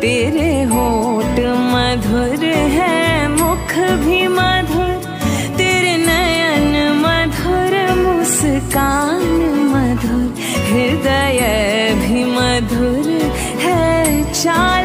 तेरे होठ मधुर है, मुख भी मधुर। तेरे नयन मधुर, मुस्कान मधुर। हृदय भी मधुर है, चाल